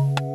you